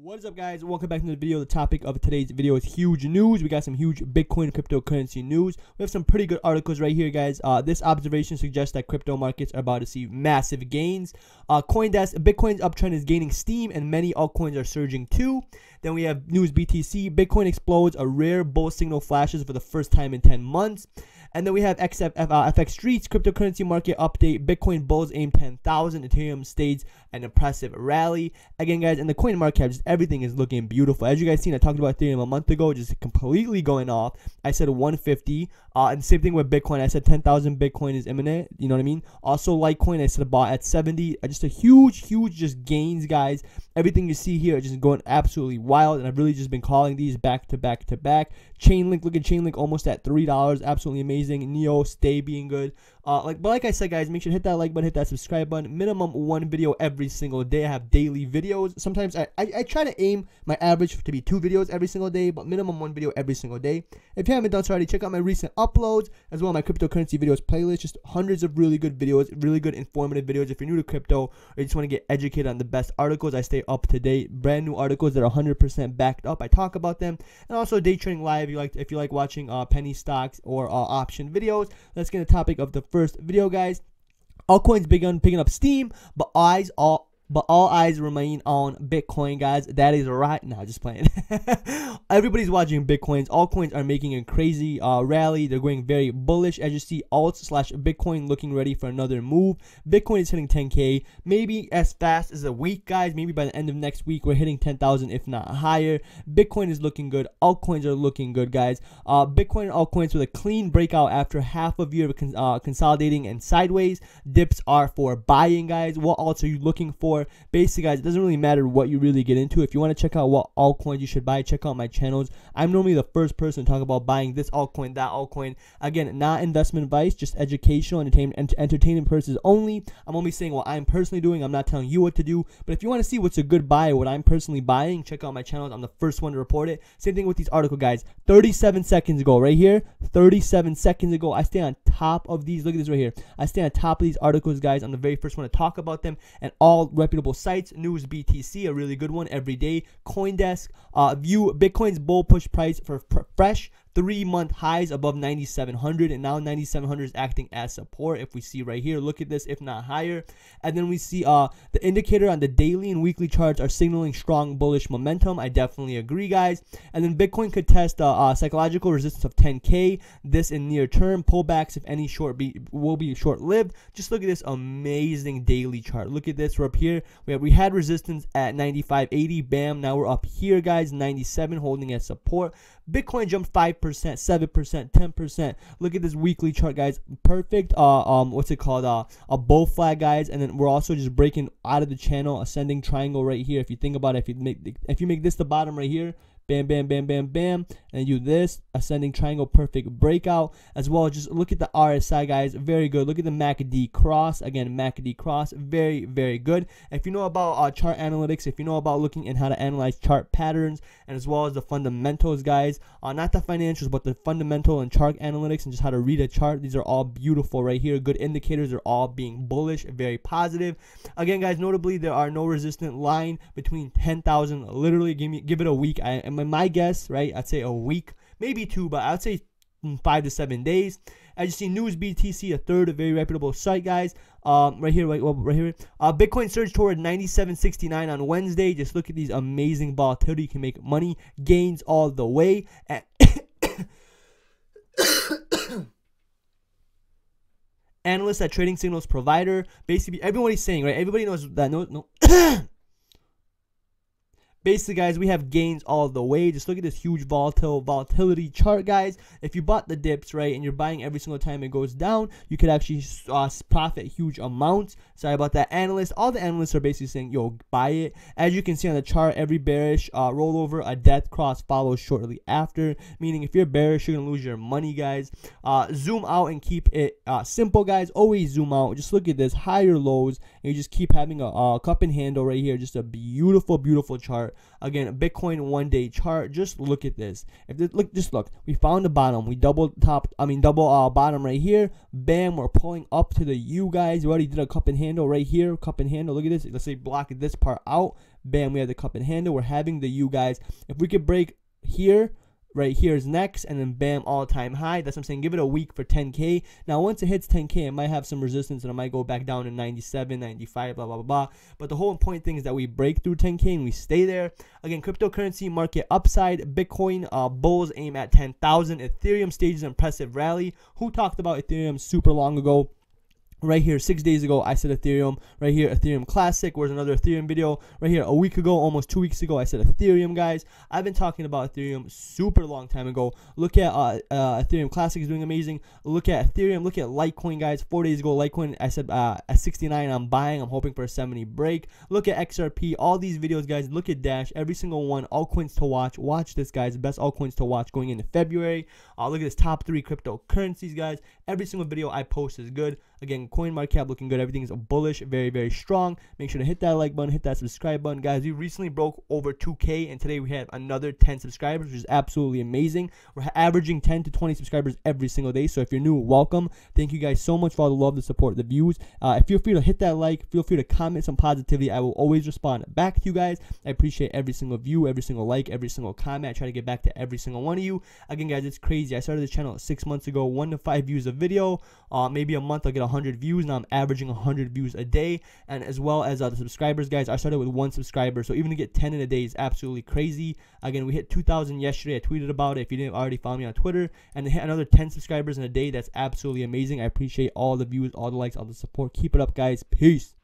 What is up, guys? Welcome back to the video. The topic of today's video is huge news. We got some huge Bitcoin cryptocurrency news. We have some pretty good articles right here, guys. Uh, this observation suggests that crypto markets are about to see massive gains. Uh, CoinDesk, Bitcoin's uptrend is gaining steam, and many altcoins are surging too. Then we have news BTC. Bitcoin explodes. A rare bull signal flashes for the first time in 10 months. And then we have XF, uh, FX Streets, cryptocurrency market update. Bitcoin bulls aim 10,000. Ethereum staged an impressive rally. Again, guys, in the coin market, just everything is looking beautiful. As you guys seen, I talked about Ethereum a month ago, just completely going off. I said 150. Uh, and same thing with Bitcoin. I said 10,000 Bitcoin is imminent. You know what I mean? Also, Litecoin, I said about at 70. Uh, just a huge, huge just gains, guys. Everything you see here is just going absolutely wild. And I've really just been calling these back to back to back. Chainlink, look at Chainlink almost at $3. Absolutely amazing. Neo, stay being good. Uh, like, but like I said, guys, make sure to hit that like button, hit that subscribe button. Minimum one video every single day. I have daily videos. Sometimes I, I, I try to aim my average to be two videos every single day, but minimum one video every single day. If you haven't done so already, check out my recent uploads as well my cryptocurrency videos playlist. Just hundreds of really good videos, really good informative videos. If you're new to crypto or you just want to get educated on the best articles, I stay up to date. Brand new articles that are 100% backed up. I talk about them, and also day trading live. If you like, if you like watching uh, penny stocks or uh, option videos, let's get the topic of the first video, guys. Altcoins begun picking up steam, but eyes all but all eyes remain on Bitcoin, guys. That is right. now. just playing. Everybody's watching Bitcoins. All coins are making a crazy uh, rally. They're going very bullish. As you see, alt slash Bitcoin looking ready for another move. Bitcoin is hitting 10K, maybe as fast as a week, guys. Maybe by the end of next week, we're hitting 10,000, if not higher. Bitcoin is looking good. Altcoins are looking good, guys. Uh, Bitcoin and altcoins with a clean breakout after half of year of uh, consolidating and sideways. Dips are for buying, guys. What alts are you looking for? Basically, guys, it doesn't really matter what you really get into. If you want to check out what altcoins you should buy, check out my channels. I'm normally the first person to talk about buying this altcoin, that altcoin. Again, not investment advice, just educational, entertainment, entertainment purposes only. I'm only saying what I'm personally doing. I'm not telling you what to do. But if you want to see what's a good buy, what I'm personally buying, check out my channels. I'm the first one to report it. Same thing with these article guys. 37 seconds ago, right here. 37 seconds ago, I stay on top of these. Look at this right here. I stay on top of these articles, guys. I'm the very first one to talk about them, and all reputable sites. News BTC, a really good one every day. CoinDesk, uh, view Bitcoin's bull push price for fresh three month highs above 9700 and now 9700 is acting as support. If we see right here look at this if not higher. And then we see uh the indicator on the daily and weekly charts are signaling strong bullish momentum. I definitely agree guys. And then bitcoin could test uh, uh psychological resistance of 10k this in near term. Pullbacks if any short be will be short lived just look at this amazing daily chart. Look at this we're up here. We have we had resistance at 95.80 bam now we're up here guys 97 holding as support bitcoin jumped 5% 7%, 10%. Look at this weekly chart, guys. Perfect, uh, um, what's it called? Uh, a bull flag, guys. And then we're also just breaking out of the channel, ascending triangle right here. If you think about it, if you make, if you make this the bottom right here, bam, bam, bam, bam, bam, and do this ascending triangle perfect breakout as well. Just look at the RSI, guys, very good. Look at the MACD cross again, MACD cross, very, very good. If you know about uh, chart analytics, if you know about looking and how to analyze chart patterns, and as well as the fundamentals, guys, uh, not the financials, but the fundamental and chart analytics and just how to read a chart. These are all beautiful right here. Good indicators are all being bullish, very positive. Again, guys, notably there are no resistant line between 10,000. Literally, give me give it a week. I my guess, right? I'd say a week, maybe two, but I'd say five to seven days. As you see, News BTC, a third, a very reputable site, guys. Um, right here, right, well, right here. Uh, Bitcoin surged toward 97.69 on Wednesday. Just look at these amazing volatility. You can make money, gains all the way. Analysts at Trading Signals provider, basically everybody's saying, right? Everybody knows that no, no. Basically, guys, we have gains all the way. Just look at this huge volatile volatility chart, guys. If you bought the dips, right, and you're buying every single time it goes down, you could actually uh, profit huge amounts. Sorry about that. Analysts, all the analysts are basically saying, yo, buy it. As you can see on the chart, every bearish uh, rollover, a death cross follows shortly after. Meaning, if you're bearish, you're going to lose your money, guys. Uh, zoom out and keep it uh, simple, guys. Always zoom out. Just look at this higher lows, and you just keep having a, a cup and handle right here. Just a beautiful, beautiful chart. Again, Bitcoin one day chart. Just look at this. If this, look, just look. We found the bottom. We double top. I mean, double uh, bottom right here. Bam. We're pulling up to the U, guys. We already did a cup and handle right here. Cup and handle. Look at this. Let's say block this part out. Bam, we have the cup and handle. We're having the U guys. If we could break here right here is next and then bam all time high. That's what i'm saying. Give it a week for 10k now once it hits 10k it might have some resistance and it might go back down to 97 95 blah blah blah blah. But the whole important thing is that we break through 10k and we stay there. Again cryptocurrency market upside. Bitcoin uh, bulls aim at 10000 ethereum stages impressive rally. Who talked about ethereum super long ago Right here, six days ago, I said Ethereum. Right here, Ethereum Classic. Where's another Ethereum video? Right here, a week ago, almost two weeks ago, I said Ethereum, guys. I've been talking about Ethereum super long time ago. Look at uh, uh, Ethereum Classic is doing amazing. Look at Ethereum. Look at Litecoin, guys. Four days ago, Litecoin, I said uh, at 69, I'm buying. I'm hoping for a 70 break. Look at XRP. All these videos, guys. Look at Dash. Every single one. Altcoins to watch. Watch this, guys. Best altcoins to watch going into February. Uh, look at this top three cryptocurrencies, guys. Every single video I post is good. Again, coin market cap looking good. Everything is bullish, very, very strong. Make sure to hit that like button, hit that subscribe button. Guys, we recently broke over 2K, and today we had another 10 subscribers, which is absolutely amazing. We're averaging 10 to 20 subscribers every single day. So if you're new, welcome. Thank you guys so much for all the love, the support, the views. Uh, feel free to hit that like. Feel free to comment some positivity. I will always respond back to you guys. I appreciate every single view, every single like, every single comment. I try to get back to every single one of you. Again, guys, it's crazy. I started this channel six months ago, one to five views a video. Uh, maybe a month I'll get 100 views. Now I'm averaging 100 views a day. And as well as uh, the subscribers, guys, I started with one subscriber. So even to get 10 in a day is absolutely crazy. Again, we hit 2,000 yesterday. I tweeted about it. If you didn't already follow me on Twitter, and to hit another 10 subscribers in a day, that's absolutely amazing. I appreciate all the views, all the likes, all the support. Keep it up, guys. Peace.